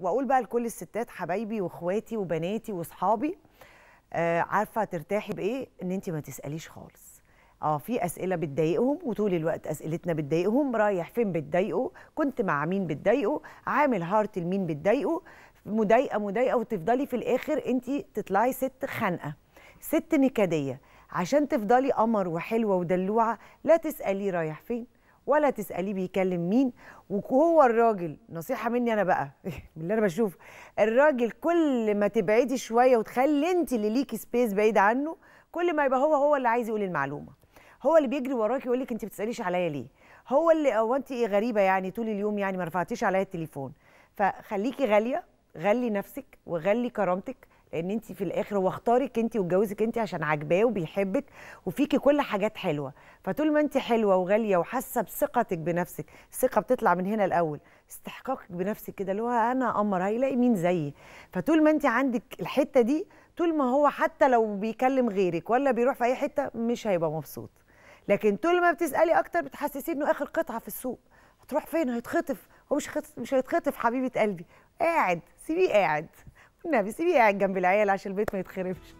وأقول بقى لكل الستات حبايبي وإخواتي وبناتي وأصحابي آه عارفة ترتاحي بإيه؟ إن انت ما تسأليش خالص. آه في أسئلة بتضايقهم وطول الوقت أسئلتنا بتضايقهم رايح فين بتضايقه؟ كنت مع مين بتضايقه؟ عامل هارت لمين بتضايقه؟ مضايقة مضايقة وتفضلي في الآخر انت تطلعي ست خانقة ست نكدية. عشان تفضلي قمر وحلوة ودلوعة لا تساليه رايح فين. ولا تسأليه بيكلم مين. وهو الراجل نصيحة مني أنا بقى من اللي أنا بشوف الراجل كل ما تبعدي شوية وتخلي أنت اللي ليكي سبيس بعيد عنه كل ما يبقى هو هو اللي عايز يقول المعلومة. هو اللي بيجري وراكي يقول لك أنت بتسأليش عليا ليه. هو اللي هو أنت إيه غريبة يعني طول اليوم يعني ما رفعتيش عليا التليفون. فخليكي غالية غلي نفسك وغلي كرامتك. لأن انت في الآخر هو اختارك انت واتجوزك انت عشان عاجباه وبيحبك وفيكي كل حاجات حلوة. فطول ما انت حلوة وغالية وحاسة بثقتك بنفسك الثقة بتطلع من هنا الأول. استحقاقك بنفسك كده اللي هو أنا قمر هيلاقي مين زيي. فطول ما انت عندك الحتة دي طول ما هو حتى لو بيكلم غيرك ولا بيروح في أي حتة مش هيبقى مبسوط. لكن طول ما بتسألي أكتر بتحسسيه إنه آخر قطعة في السوق. هتروح فين؟ هيتخطف. هو مش مش هيتخطف حبيبة قلبي. قاعد سيبيه قاعد. والنبي سيبيه قاعد جنب العيال عشان البيت ما يتخربش.